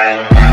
time.